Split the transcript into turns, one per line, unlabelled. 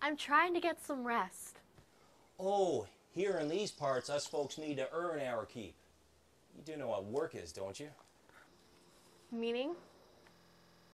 I'm trying to get some rest.
Oh, here in these parts, us folks need to earn our keep. You do know what work is, don't you?
Meaning?